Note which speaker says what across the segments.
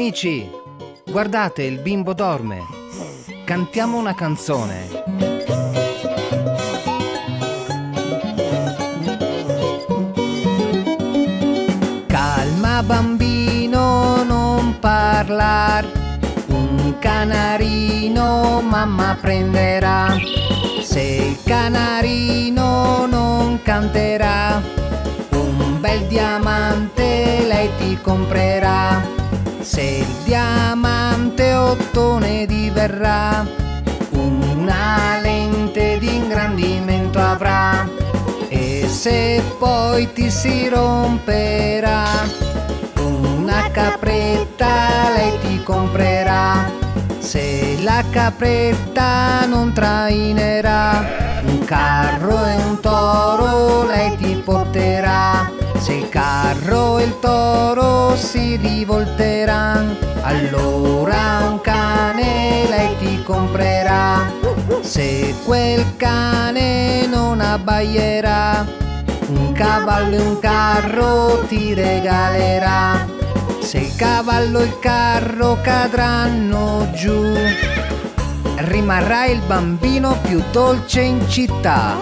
Speaker 1: Amici, guardate, il bimbo dorme. Cantiamo una canzone. Calma bambino, non parlar. Un canarino mamma prenderà. Se il canarino non canterà, un bel diamante lei ti comprerà. Se il diamante ottone diverrà, una lente di ingrandimento avrà. E se poi ti si romperà, una capretta lei ti comprerà. Se la capretta non trainerà, un carro e un toro lei ti porterà. Il toro si rivolteranno, allora un cane lei ti comprerà. Se quel cane non abbaierà, un cavallo e un carro ti regalerà. Se il cavallo e il carro cadranno giù, rimarrà il bambino più dolce in città.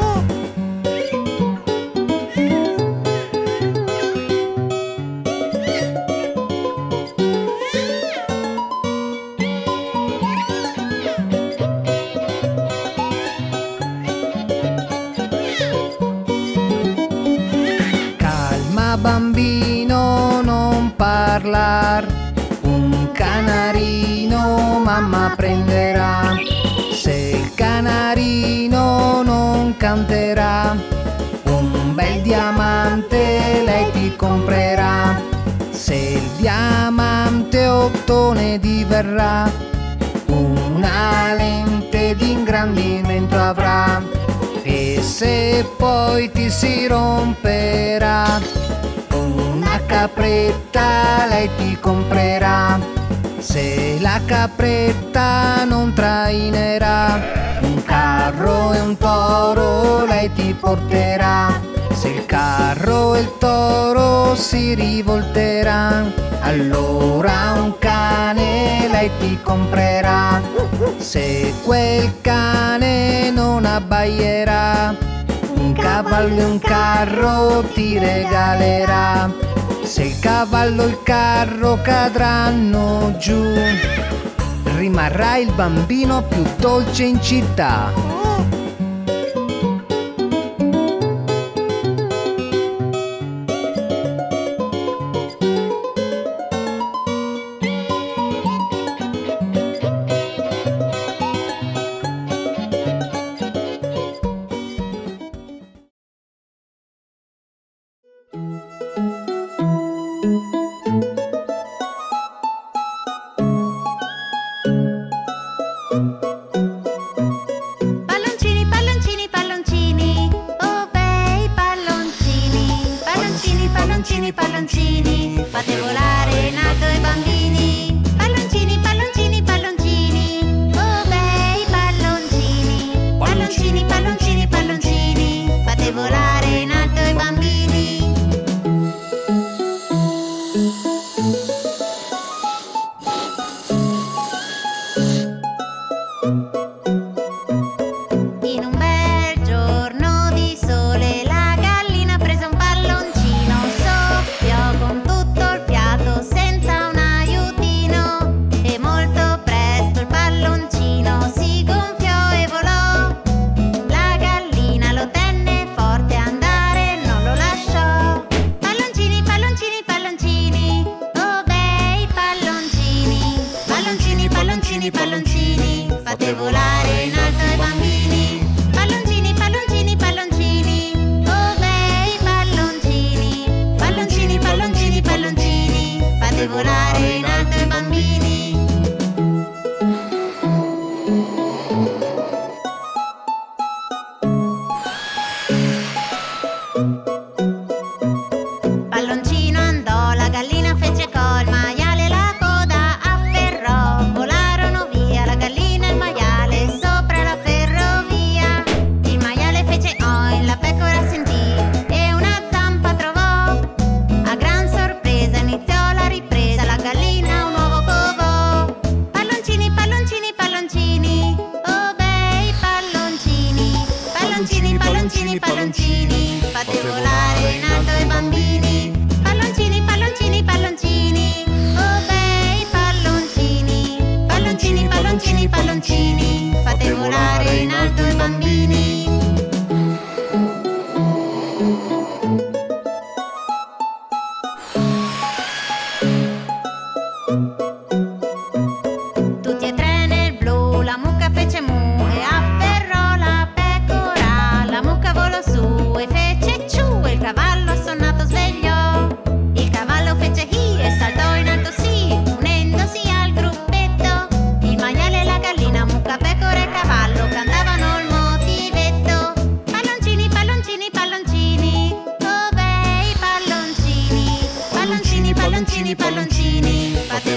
Speaker 1: Parlar. Un canarino mamma prenderà. Se il canarino non canterà, un bel diamante lei ti comprerà. Se il diamante ottone diverrà, una lente di ingrandimento avrà. E se poi ti si romperà, capretta lei ti comprerà. Se la capretta non trainerà, un carro e un toro lei ti porterà. Se il carro e il toro si rivolteranno, allora un cane lei ti comprerà. Se quel cane non abbaierà, un cavallo e un carro ti regalerà. Se il cavallo e il carro cadranno giù, rimarrà il bambino più dolce in città.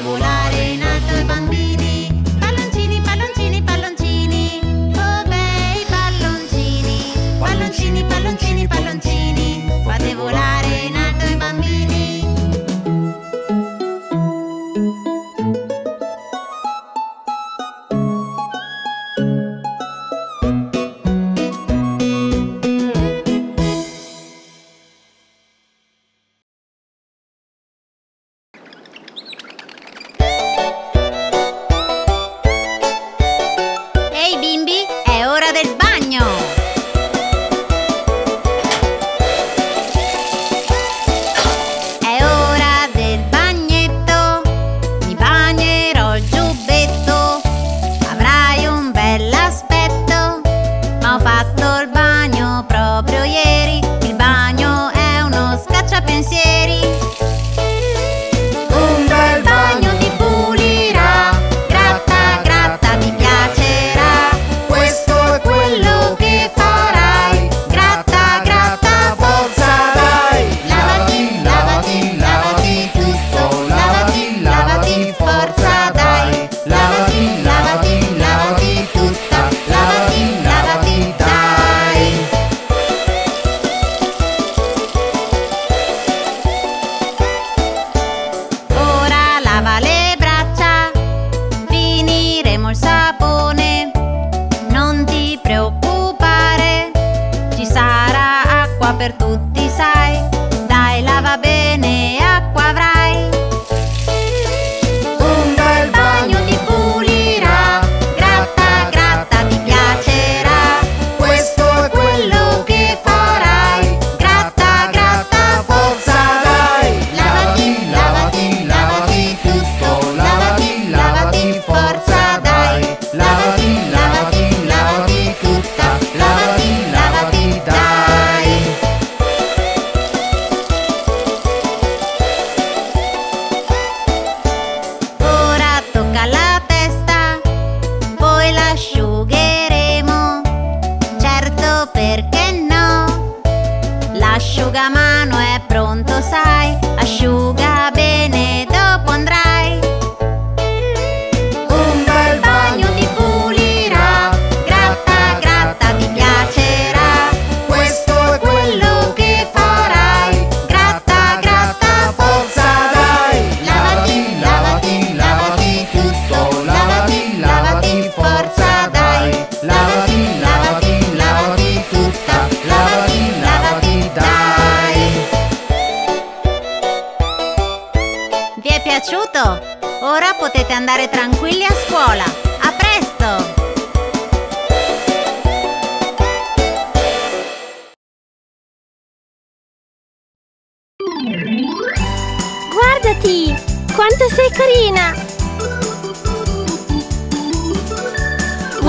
Speaker 2: volar.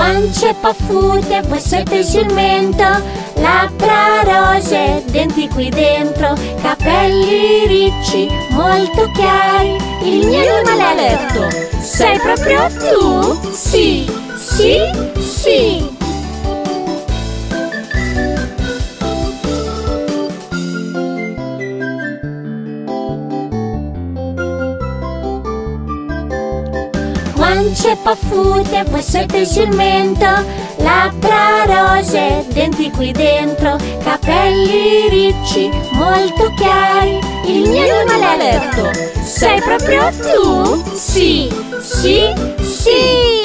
Speaker 2: Guance paffute, poi sul mento, segmento, labbra rose, denti qui dentro, capelli ricci, molto chiari, il mio malaletto. Sei proprio tu? Sì, sì, sì. Pulce paffute, poi sette il mento Labbra rose, denti qui dentro Capelli ricci, molto chiari Il mio malaletto Sei proprio tu? Sì, sì, sì!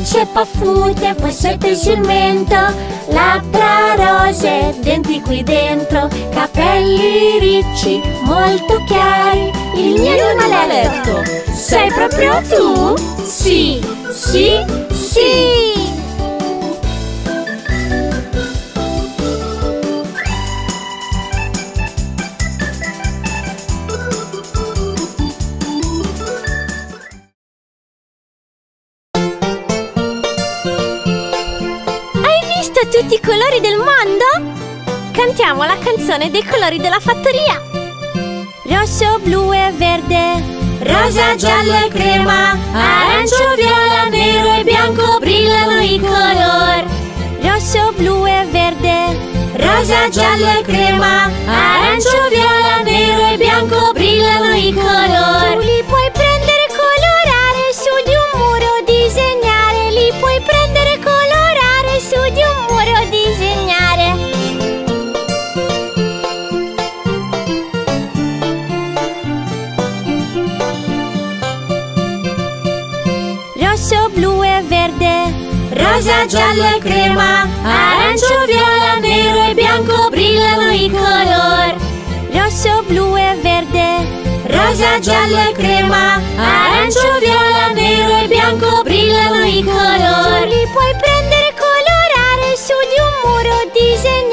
Speaker 3: Arance paffute, possette sul mento, labbra rose, denti qui dentro, capelli ricci, molto chiari, il mio animaletto. Sei proprio tu? Sì, sì, sì! Canzone dei colori della fattoria. Rosso, blu e verde. Rosa, giallo e crema. Arancio, viola, nero e bianco brillano i colori. Rosso, blu e verde. Rosa, giallo e crema. Giallo e crema, arancio, viola, nero e bianco brillano i colori. Rosso, blu e verde, rosa, giallo e crema, arancio, viola, nero e bianco brillano i colori. Tu li puoi prendere e colorare su di un muro disegnare,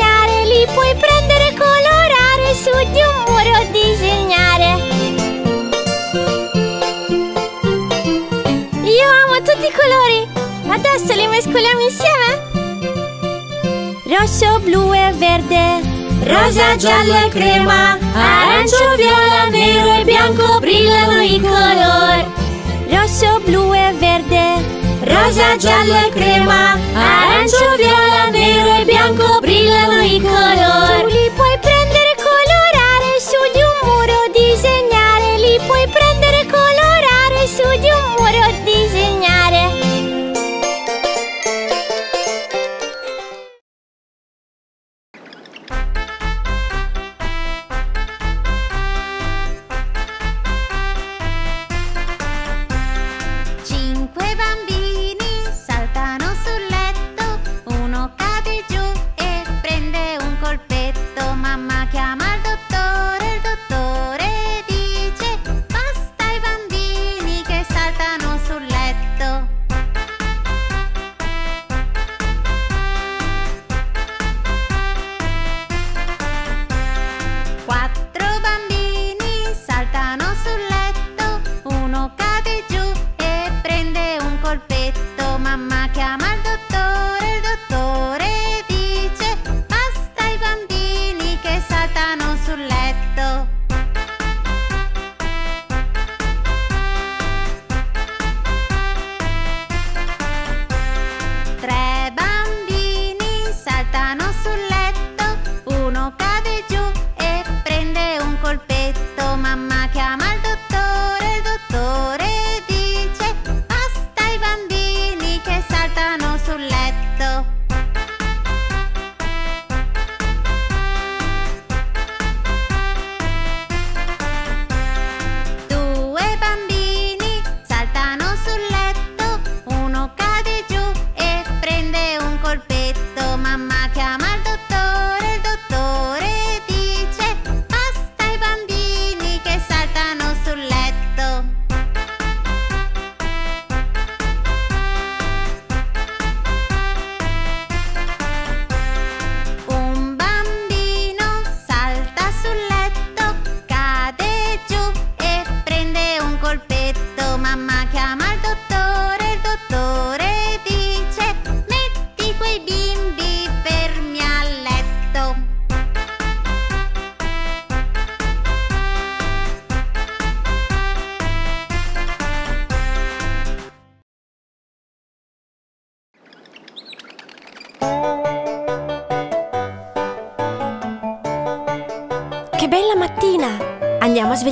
Speaker 3: Adesso li mescoliamo insieme? Rosso, blu e verde Rosa, giallo e crema Arancio, viola, nero e bianco brillano i colori Rosso, blu e verde Rosa, giallo e crema Arancio, viola, nero e bianco brillano i colori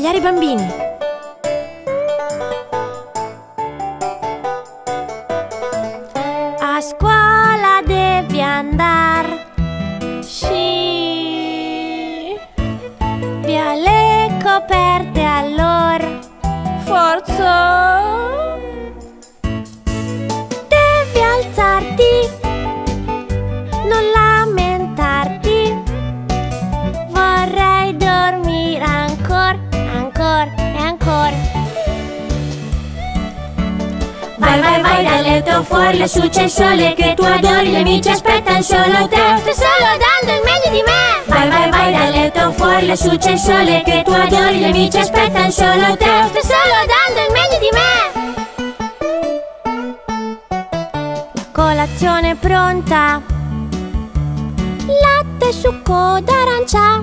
Speaker 3: svegliare i bambini. A scuola devi andare. Sì. Via le coperte allora. Forza. Vai, dal letto fuori, lassù c'è il sole che tu adori, gli amici aspettano solo te.
Speaker 2: Sto solo dando il meglio di me.
Speaker 3: Vai, vai, vai dal letto fuori, lassù c'è il sole che tu adori, gli amici aspettano solo te.
Speaker 2: Sto solo dando il meglio di me.
Speaker 3: Colazione è pronta. Latte, succo d'arancia.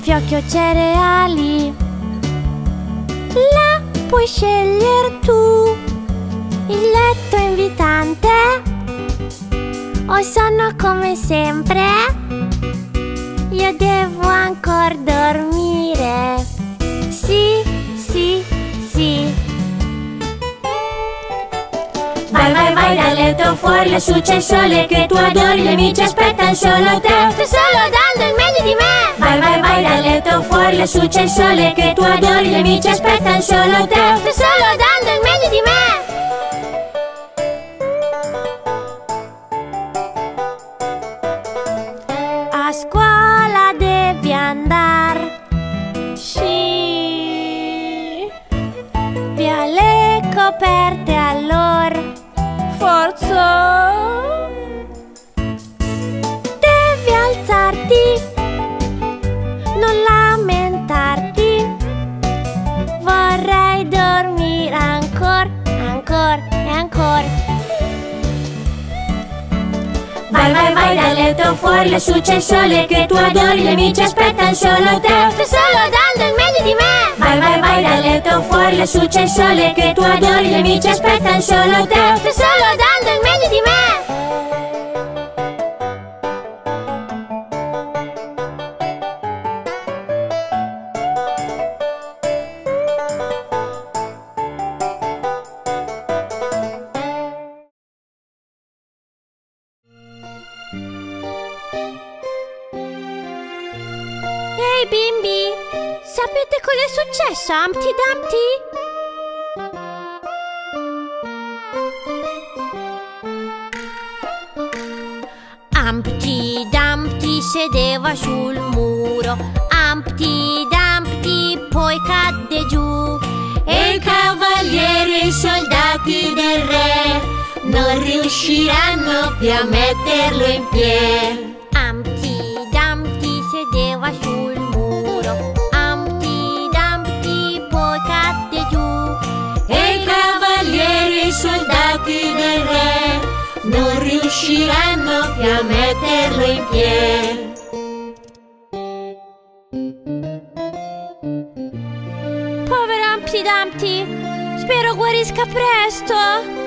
Speaker 3: Fiocchio cereali. La puoi scegliere tu Il letto è invitante. Ho sonno come sempre. Io devo ancora dormire. Sì, sì, sì. Vai, vai, vai dal letto fuori, lassù c'è il sole che tu adori, gli amici aspettano solo te.
Speaker 2: Sto solo dando il meglio di me.
Speaker 3: Vai, vai, vai dal letto fuori, lassù c'è il sole che tu adori, gli amici aspettano solo te.
Speaker 2: Sto solo dando il meglio di me
Speaker 3: letto fuori, lassù c'è il sole che tu adori, gli amici aspettano solo te.
Speaker 2: Sto solo dando il meglio di me
Speaker 3: Vai, vai, vai dal letto fuori, lassù c'è il sole che tu adori, gli amici aspettano solo te.
Speaker 2: Sto solo dando
Speaker 3: soldati del re Non riusciranno più a metterlo in piedi Povero Humpty Dumpty Spero guarisca presto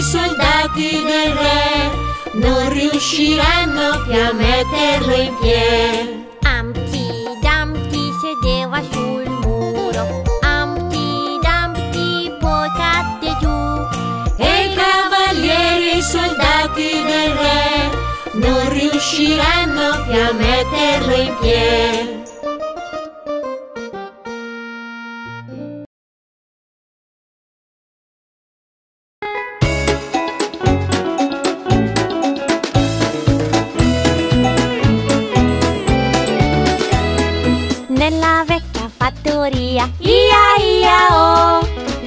Speaker 3: i soldati del re Non riusciranno più a metterlo in piedi Humpty Dumpty sedeva sul muro Humpty Dumpty poi cadde giù E i cavalieri i soldati del re non riusciranno più a metterlo in piedi. Fattoria, ia ia oh,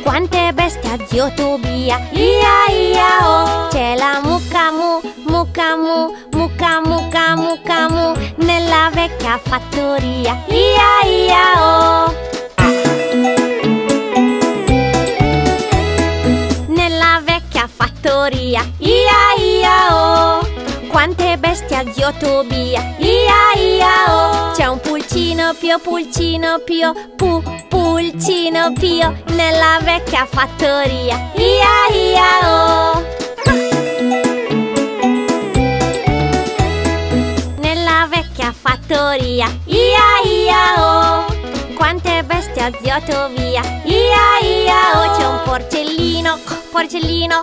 Speaker 3: quante bestie a zio Tobia, ia ia oh, c'è la mucca mu, mucca mu, mucca mucca mucca mu, nella vecchia fattoria, ia ia oh. Nella vecchia fattoria, ia ia oh, quante bestie a zio Tobia, ia ia oh, c'è un pulcino pio, pulcino pio, pu, pulcino pio, nella vecchia fattoria, ia ia oh. Nella vecchia fattoria, ia ia oh, quante bestie a zio Tobia, ia ia oh, c'è un porcellino, porcellino,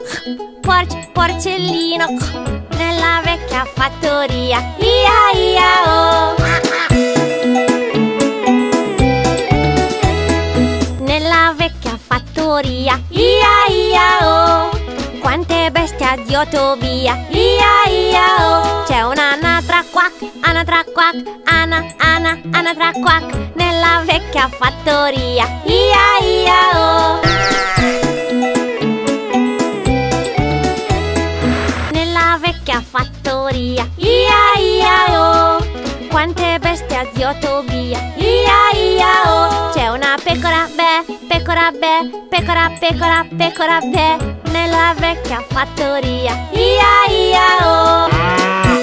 Speaker 3: porc, porcellino, nella vecchia fattoria. Ia ia oh. Nella vecchia fattoria. Ia ia oh. Quante bestie a zio Tobia Ia ia oh. C'è un'anatra quack, anatra quack Ana, ana, anatra quack Nella vecchia fattoria. Ia ia oh. Vecchia fattoria. Ia ia oh Quante bestie aziotto via Ia ia oh C'è una pecora beh, pecora beh Pecora, pecora, pecora beh Nella vecchia fattoria. Ia ia oh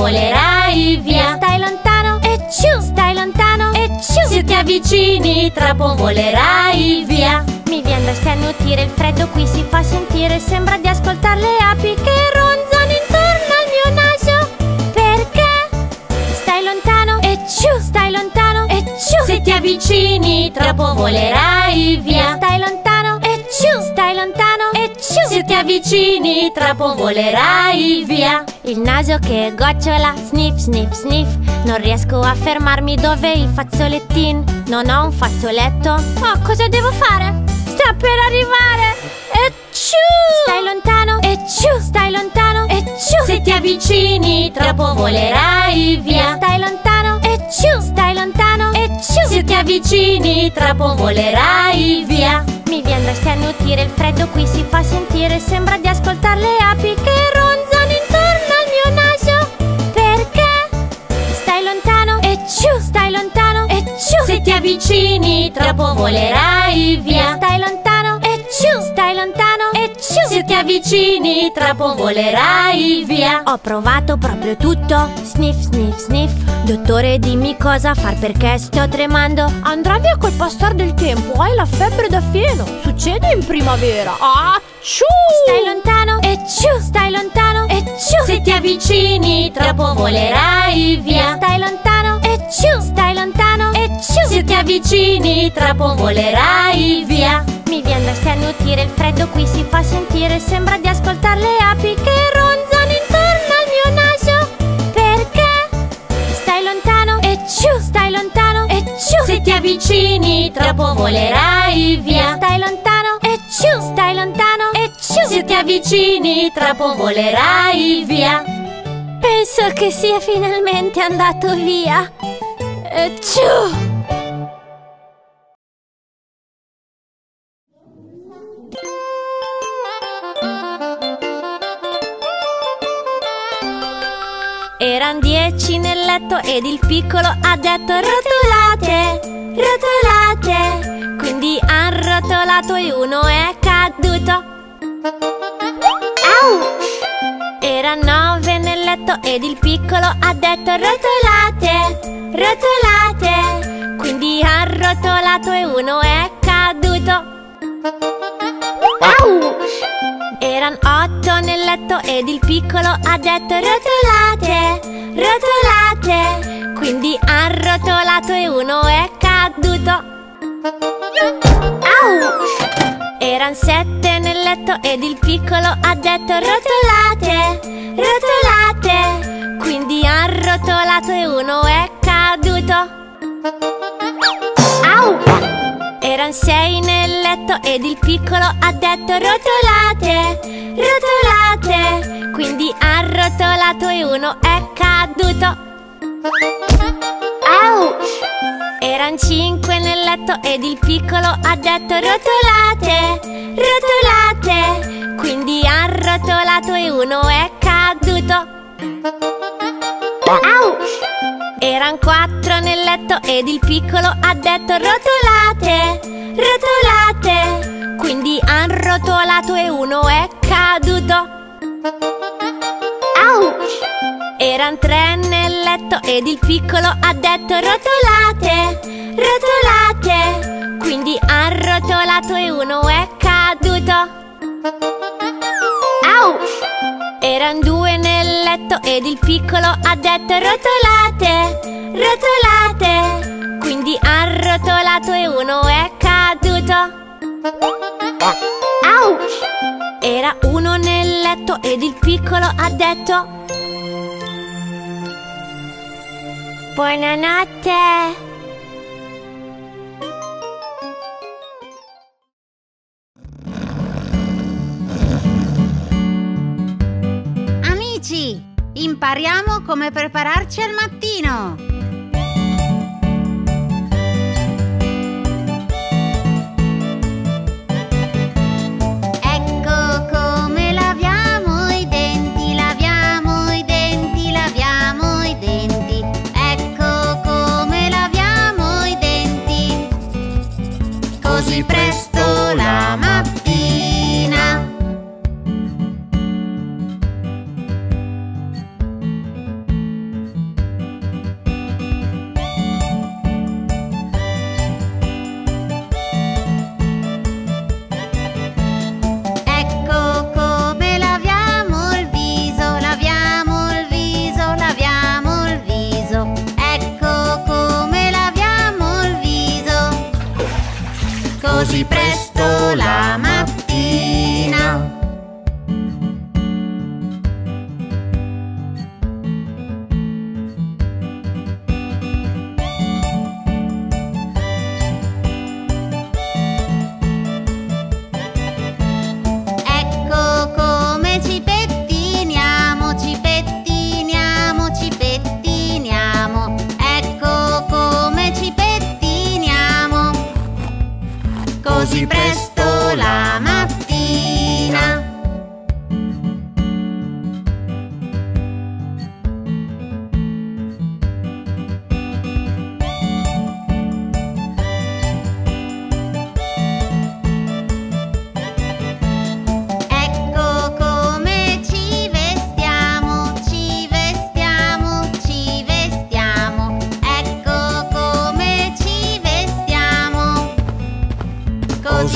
Speaker 3: volerai via! Stai lontano e ciu! Stai lontano e ciu! Se ti avvicini troppo volerai via! Mi viene da starnutire, il freddo qui si fa sentire Sembra di ascoltare le api che ronzano intorno al mio naso Perché? Stai lontano e ciu! Stai lontano e ciu! Se ti avvicini troppo volerai via Stai lontano avvicini troppo volerai via Il naso che gocciola, sniff, sniff, sniff Non riesco a fermarmi dove il fazzolettin Non ho un fazzoletto Oh, cosa devo fare? Sta per arrivare E ciu! Stai lontano e ciu! Stai lontano e ciu! Se ti avvicini troppo volerai via Stai lontano e ciu! Stai lontano e ciu! Se ti avvicini troppo volerai via Mi viene da starnutire, il freddo qui si fa sentire Sembra di ascoltare le api che ronzano intorno al mio naso Perché? Stai lontano e ciu! Stai lontano e ciu! Se ti avvicini troppo volerai via Stai lontano avvicini troppo volerai via. Ho provato proprio tutto. Sniff, sniff, sniff. Dottore dimmi cosa far perché sto tremando. Andrà via col passare del tempo. Hai la febbre da fieno. Succede in primavera. Ah, ciu! Stai lontano? E ciu! Stai lontano? E ciu! Se ti avvicini troppo volerai via. Stai lontano? E ciu! Stai lontano ciu! Se ti avvicini troppo volerai via Mi viene da starnutire, il freddo qui si fa sentire Sembra di ascoltare le api che ronzano intorno al mio naso Perché? Stai lontano e ciu! Stai lontano e ciu! Se ti avvicini troppo volerai via Stai lontano e ciu! Stai lontano e ciu! Se ti avvicini troppo volerai via Penso che sia finalmente andato via E ciu! Eran dieci nel letto ed il piccolo ha detto rotolate, rotolate quindi ha rotolato e uno è caduto. Au! Era nove nel letto ed il piccolo ha detto rotolate, rotolate, quindi ha rotolato e uno è caduto. Au! Eran otto nel letto ed il piccolo ha detto rotolate, rotolate, quindi ha rotolato e uno è caduto. Au! Eran sette nel letto ed il piccolo ha detto rotolate, rotolate, quindi ha rotolato e uno è caduto. Au! Eran sei nel letto ed il piccolo ha detto rotolate, rotolate, quindi ha rotolato e uno è caduto. Au! Eran cinque nel letto ed il piccolo ha detto rotolate, rotolate, quindi ha rotolato e uno è caduto. Au! Eran quattro nel letto ed il piccolo ha detto rotolate, rotolate, quindi han rotolato e uno è caduto. Au! Eran tre nel letto ed il piccolo ha detto rotolate, rotolate, quindi han rotolato e uno è caduto. Au! Eran due nel letto ed il piccolo ha detto rotolate, rotolate, quindi han rotolato e uno è caduto. Au! Era uno nel letto ed il piccolo ha detto Buonanotte.
Speaker 2: Impariamo come prepararci al mattino.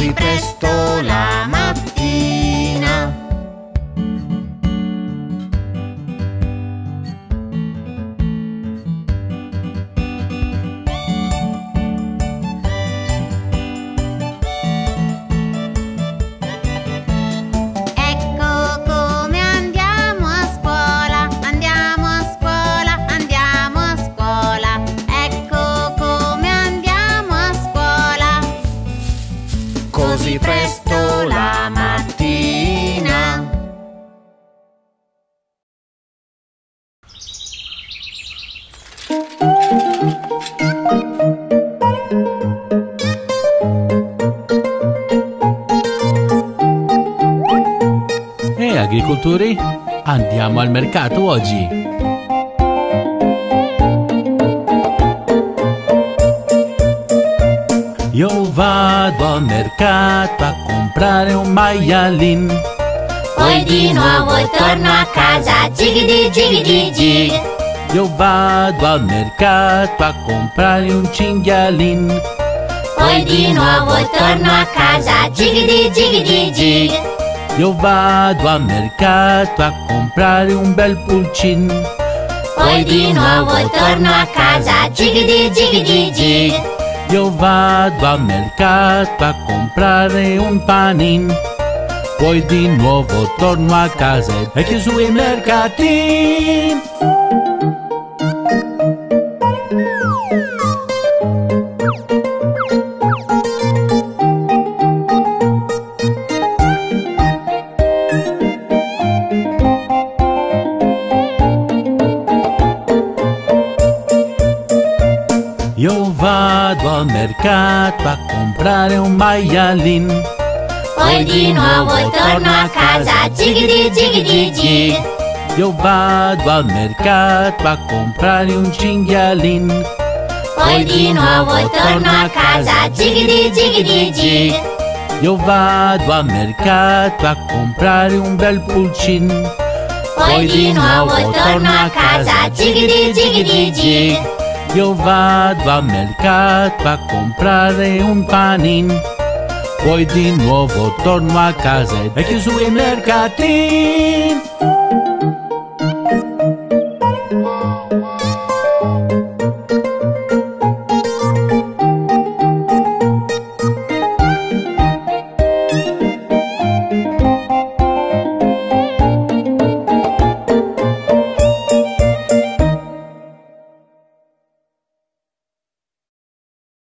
Speaker 2: Così presto
Speaker 4: agricoltori, andiamo al mercato oggi. Io vado al mercato a comprare un maialin.
Speaker 3: Poi di nuovo torno a casa, gigidi gigidi gig.
Speaker 4: Io vado al mercato a comprare un cinghialin.
Speaker 3: Poi di nuovo torno a casa, gigidi gigidi gig.
Speaker 4: Io vado al mercato a comprare un bel pulcin.
Speaker 3: Poi di nuovo torno a casa, gigidi gigidi gig.
Speaker 4: Io vado al mercato a comprare un panin. Poi di nuovo torno a casa e chiuso i mercati. Vado al mercato a comprare un maialin.
Speaker 3: Poi di nuovo torno a casa, gigidi gigidi gig.
Speaker 4: Io vado al mercato a comprare un cinghialin.
Speaker 3: Poi di nuovo torno a casa, gigidi gigidi gig.
Speaker 4: Io vado al mercato a comprare un bel pulcin.
Speaker 3: Poi di nuovo torno a casa, gigidi gigidi gig.
Speaker 4: Io vado al mercato a comprare un panin. Poi di nuovo torno a casa e chiuso i mercati.